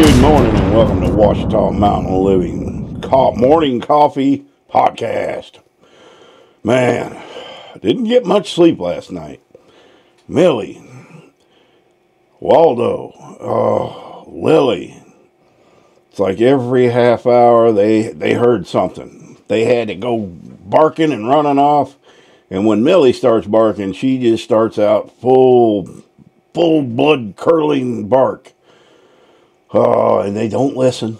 Good morning and welcome to Ouachita Mountain Living Morning Coffee Podcast. Man, didn't get much sleep last night. Millie, Waldo, oh, Lily. It's like every half hour they they heard something. They had to go barking and running off. And when Millie starts barking, she just starts out full full blood curdling bark. Oh, and they don't listen.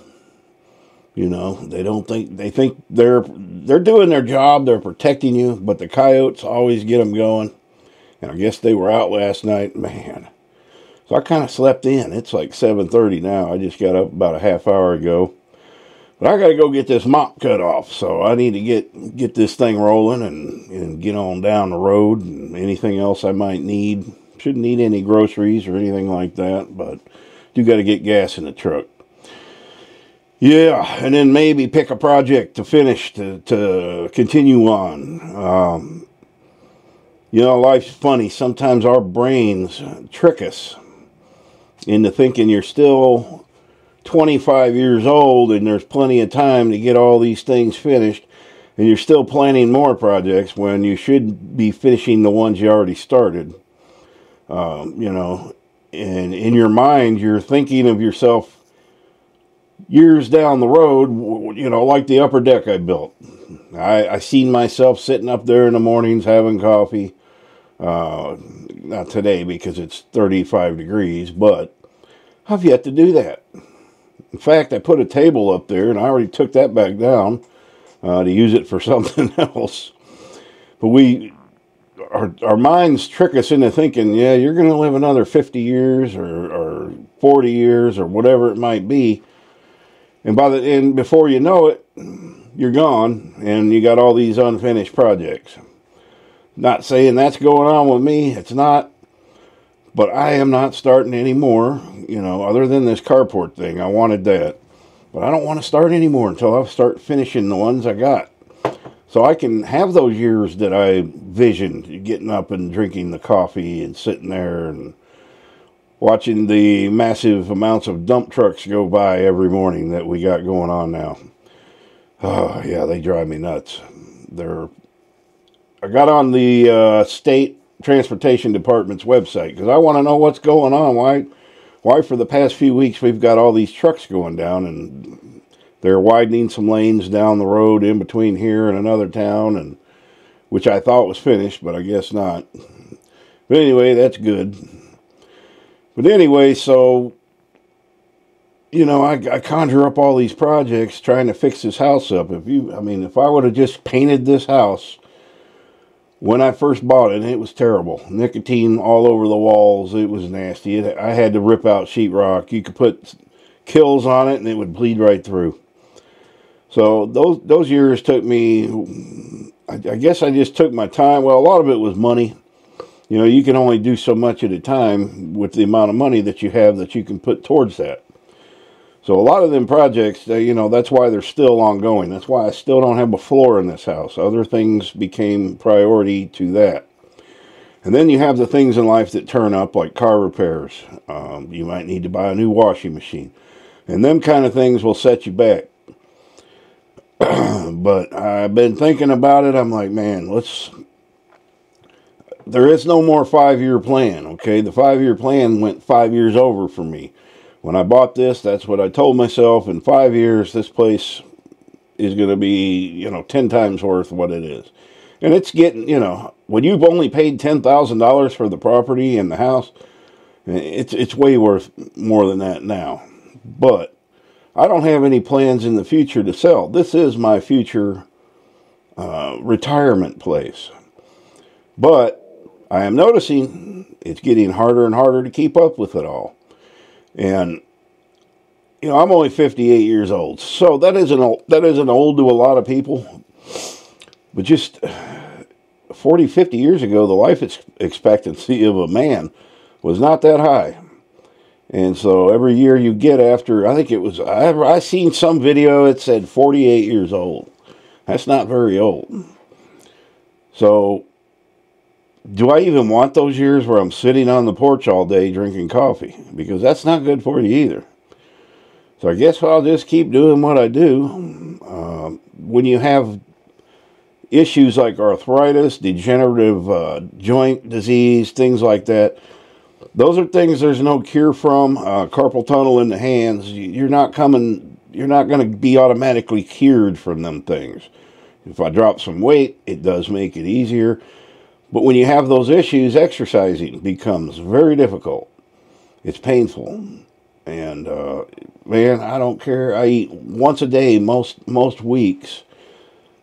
You know, they don't think they think they're they're doing their job. They're protecting you, but the coyotes always get them going. And I guess they were out last night, man. So I kind of slept in. It's like 7:30 now. I just got up about a half hour ago. But I got to go get this mop cut off. So I need to get get this thing rolling and and get on down the road and anything else I might need. Shouldn't need any groceries or anything like that, but do got to get gas in the truck. Yeah, and then maybe pick a project to finish to, to continue on. Um, you know, life's funny. Sometimes our brains trick us into thinking you're still 25 years old and there's plenty of time to get all these things finished, and you're still planning more projects when you should be finishing the ones you already started. Um, you know, and in your mind, you're thinking of yourself years down the road, you know, like the upper deck I built. I, I seen myself sitting up there in the mornings having coffee. Uh, not today because it's 35 degrees, but I've yet to do that. In fact, I put a table up there and I already took that back down uh, to use it for something else. But we, our, our minds trick us into thinking, yeah, you're going to live another 50 years or, or 40 years or whatever it might be. And by the end, before you know it, you're gone and you got all these unfinished projects. Not saying that's going on with me, it's not. But I am not starting anymore, you know, other than this carport thing. I wanted that. But I don't want to start anymore until I start finishing the ones I got. So I can have those years that I visioned, getting up and drinking the coffee and sitting there and watching the massive amounts of dump trucks go by every morning that we got going on now. Oh, yeah, they drive me nuts. They're I got on the uh, state transportation department's website because I want to know what's going on. Why, why for the past few weeks we've got all these trucks going down and they're widening some lanes down the road in between here and another town, and which I thought was finished, but I guess not. But anyway, that's good. But anyway, so you know, I, I conjure up all these projects trying to fix this house up. If you, I mean, if I would have just painted this house when I first bought it, it was terrible. Nicotine all over the walls. It was nasty. It, I had to rip out sheetrock. You could put Kilz on it and it would bleed right through. So those those years took me. I, I guess I just took my time. Well, a lot of it was money. You know, you can only do so much at a time with the amount of money that you have that you can put towards that. So a lot of them projects, you know, that's why they're still ongoing. That's why I still don't have a floor in this house. Other things became priority to that. And then you have the things in life that turn up, like car repairs. Um, you might need to buy a new washing machine. And them kind of things will set you back. but I've been thinking about it. I'm like, man, let's. There is no more five year plan, okay? The five year plan went five years over for me. When I bought this, that's what I told myself. In five years, this place is going to be, you know, 10 times worth what it is. And it's getting, you know, when you've only paid $10,000 for the property and the house, it's, it's way worth more than that now. But I don't have any plans in the future to sell. This is my future uh, retirement place. But I am noticing it's getting harder and harder to keep up with it all. And you know, I'm only 58 years old, so that isn't old, that isn't old to a lot of people. But just 40, 50 years ago, the life expectancy of a man was not that high. And so every year you get after, I think it was, I, I seen some video, it said 48 years old. That's not very old. So do I even want those years where I'm sitting on the porch all day drinking coffee? Because that's not good for you either. So I guess I'll just keep doing what I do. Uh, when you have issues like arthritis, degenerative uh, joint disease, things like that, those are things there's no cure from. Uh, carpal tunnel in the hands, you're not coming, you're not going to be automatically cured from them things. If I drop some weight, it does make it easier. But when you have those issues, exercising becomes very difficult. It's painful. And uh, man, I don't care. I eat once a day most most weeks,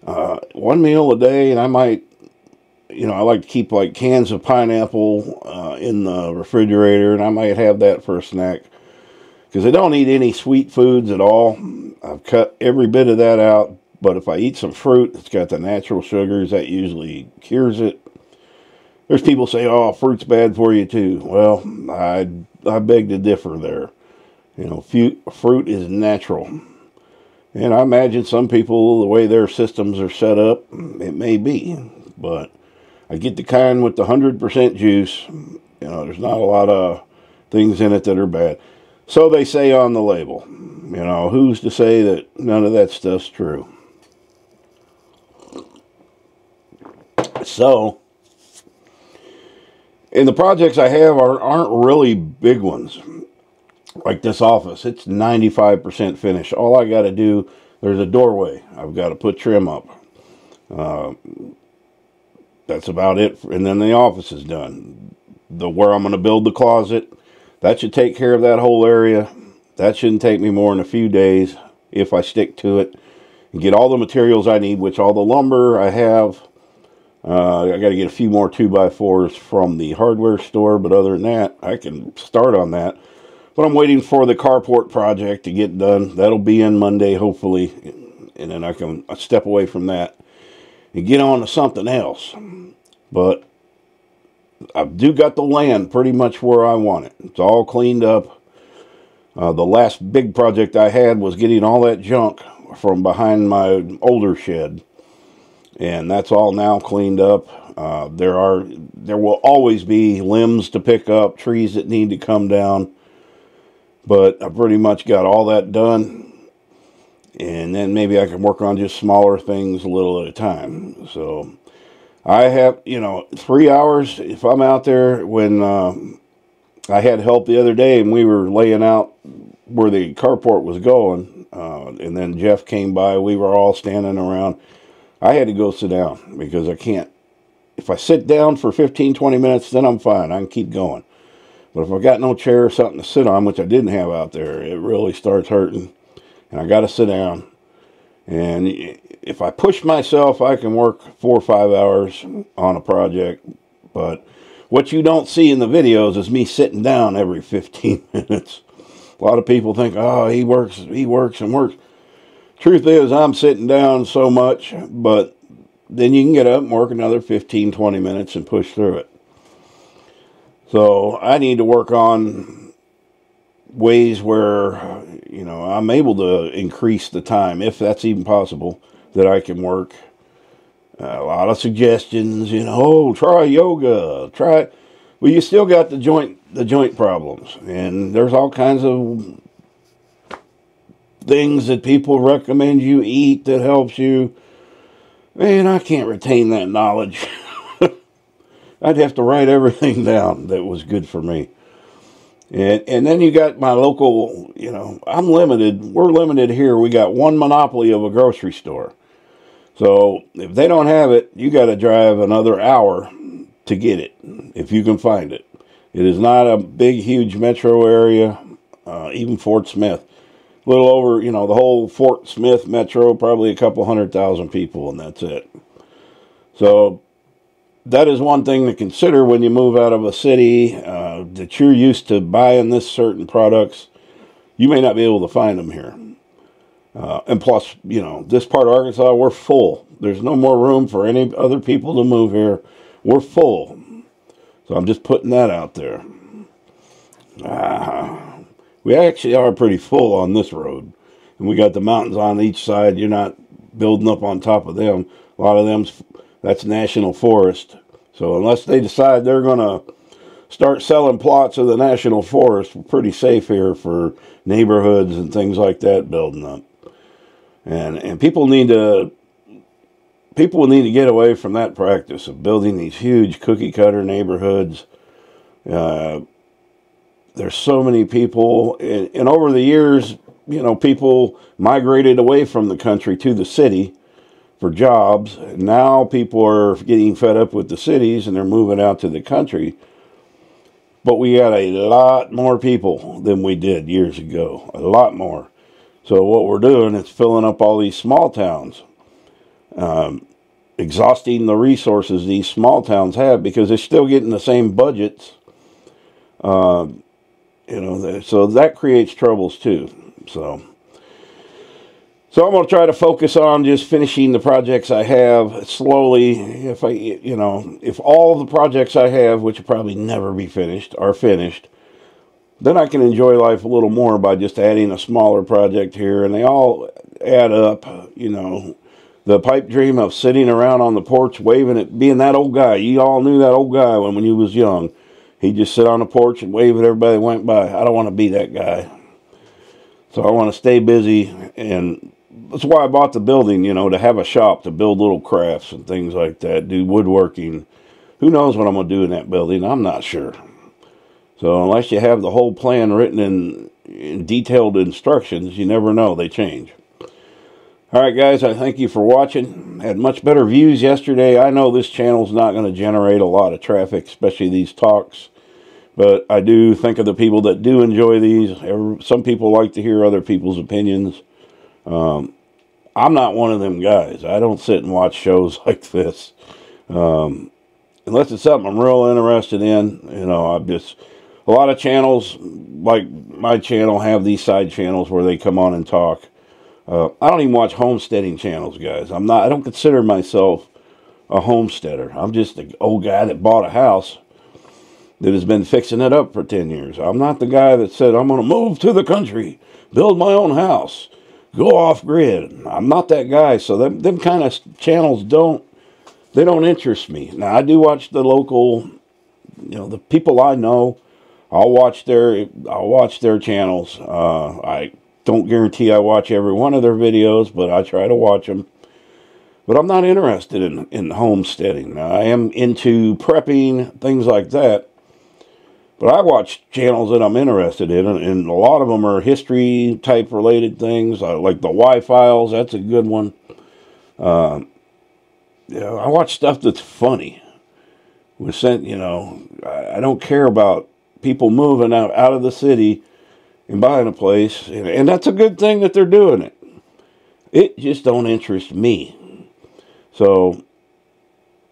uh, one meal a day, and I might, you know, I like to keep like cans of pineapple uh, in the refrigerator, and I might have that for a snack because I don't eat any sweet foods at all. I've cut every bit of that out. But if I eat some fruit, it's got the natural sugars that usually cures it. There's people say, "Oh, fruit's bad for you too." Well, I I beg to differ there. You know, fruit is natural. And I imagine some people, the way their systems are set up, it may be. But I get the kind with the 100% juice. You know, there's not a lot of things in it that are bad. So they say on the label. You know, who's to say that none of that stuff's true? So, and the projects I have are, aren't really big ones like this office, it's 95% finished. All I got to do, there's a doorway. I've got to put trim up. Uh, that's about it. And then the office is done. The where I'm going to build the closet, that should take care of that whole area. That shouldn't take me more than a few days if I stick to it and get all the materials I need, which all the lumber I have. Uh, I got to get a few more 2x4s from the hardware store, but other than that, I can start on that. But I'm waiting for the carport project to get done. That'll be in Monday, hopefully. And then I can step away from that and get on to something else. But I do got the land pretty much where I want it. It's all cleaned up. Uh, the last big project I had was getting all that junk from behind my older shed. And that's all now cleaned up. Uh, there are there will always be limbs to pick up, trees that need to come down. But I pretty much got all that done. And then maybe I can work on just smaller things a little at a time. So I have, you know, three hours if I'm out there when uh, I had help the other day and we were laying out where the carport was going. Uh, and then Jeff came by. We were all standing around. I had to go sit down because I can't. If I sit down for 15, 20 minutes, then I'm fine. I can keep going. But if I've got no chair or something to sit on, which I didn't have out there, it really starts hurting. And I got to sit down. And if I push myself, I can work four or five hours on a project. But what you don't see in the videos is me sitting down every 15 minutes. A lot of people think, oh, he works, he works and works. Truth is, I'm sitting down so much, but then you can get up and work another 15, 20 minutes and push through it. So I need to work on ways where, you know, I'm able to increase the time, if that's even possible, that I can work. Uh, a lot of suggestions, you know, oh, try yoga, try. Well, you still got the joint the joint problems, and there's all kinds of things that people recommend you eat that helps you. Man, I can't retain that knowledge. I'd have to write everything down that was good for me. And and then you got my local, you know, I'm limited. We're limited here. We got one monopoly of a grocery store. So if they don't have it, you got to drive another hour to get it if you can find it. It is not a big, huge metro area. Uh, even Fort Smith, a little over, you know, the whole Fort Smith metro, probably a couple hundred thousand people, and that's it. So that is one thing to consider when you move out of a city uh, that you're used to buying this certain products. You may not be able to find them here. Uh, and plus, you know, this part of Arkansas, we're full. There's no more room for any other people to move here. We're full. So I'm just putting that out there. Uh, we actually are pretty full on this road. And we got the mountains on each side. You're not building up on top of them. A lot of them's that's national forest. So unless they decide they're going to start selling plots of the national forest. We're pretty safe here for neighborhoods and things like that building up. And and people need to people need to get away from that practice of building these huge cookie cutter neighborhoods. Uh, there's so many people, and, and over the years, you know, people migrated away from the country to the city for jobs. Now people are getting fed up with the cities and they're moving out to the country. But we got a lot more people than we did years ago, a lot more. So what we're doing is filling up all these small towns, um, exhausting the resources these small towns have because they're still getting the same budgets. Uh, you know, so that creates troubles too. So. So I'm going to try to focus on just finishing the projects I have slowly. If I, you know, if all the projects I have, which will probably never be finished, are finished, then I can enjoy life a little more by just adding a smaller project here, and they all add up. You know, the pipe dream of sitting around on the porch waving at being that old guy. You all knew that old guy when when you was young. He'd just sit on the porch and wave at everybody that went by. I don't want to be that guy. So I want to stay busy and that's why I bought the building, you know, to have a shop to build little crafts and things like that, do woodworking. Who knows what I'm going to do in that building? I'm not sure. So unless you have the whole plan written in, in detailed instructions, you never know. They change. All right, guys, I thank you for watching. Had much better views yesterday. I know this channel's not going to generate a lot of traffic, especially these talks. But I do think of the people that do enjoy these. Some people like to hear other people's opinions. Um, I'm not one of them guys. I don't sit and watch shows like this. Um, unless it's something I'm real interested in. You know, I'm just a lot of channels like my channel have these side channels where they come on and talk. Uh, I don't even watch homesteading channels, guys. I'm not. I don't consider myself a homesteader. I'm just an old guy that bought a house that has been fixing it up for ten years. I'm not the guy that said I'm going to move to the country, build my own house go off grid. I'm not that guy, so them them kind of channels don't they don't interest me. Now I do watch the local, you know, the people I know. I'll watch their I'll watch their channels. Uh, I don't guarantee I watch every one of their videos, but I try to watch them. But I'm not interested in in homesteading. Now, I am into prepping things like that. But I watch channels that I'm interested in, and a lot of them are history type related things, uh, like the Why Files. That's a good one. Uh, yeah, I watch stuff that's funny. We sent, you know, I, I, don't care about people moving out, out of the city and buying a place, and, and that's a good thing that they're doing it. It just don't interest me. So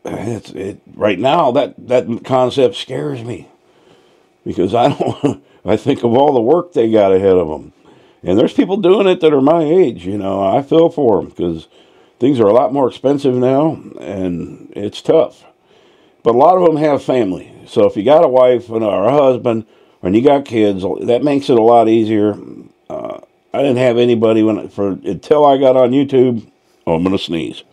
it's it right now that that concept scares me because I don't. I think of all the work they got ahead of them, and there's people doing it that are my age. You know, I feel for them because things are a lot more expensive now, and it's tough. But a lot of them have family, so if you got a wife and or a husband, and you got kids, that makes it a lot easier. Uh, I didn't have anybody when for until I got on YouTube. Oh, I'm gonna sneeze.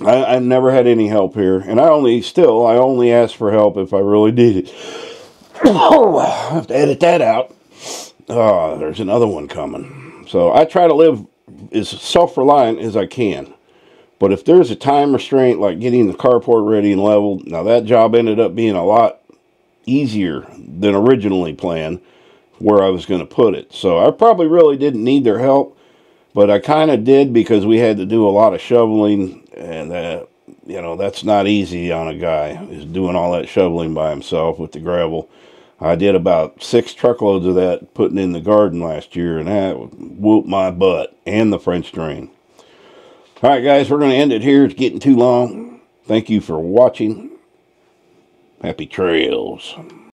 I, I never had any help here, and I only still I only ask for help if I really need it. Oh, I have to edit that out. Oh, there's another one coming. So I try to live as self-reliant as I can. But if there's a time restraint like getting the carport ready and leveled, now that job ended up being a lot easier than originally planned where I was going to put it. So I probably really didn't need their help, but I kind of did because we had to do a lot of shoveling and uh, you know that's not easy on a guy who's doing all that shoveling by himself with the gravel. I did about six truckloads of that putting in the garden last year, and that whooped my butt and the French drain. All right, guys, we're going to end it here. It's getting too long. Thank you for watching. Happy trails.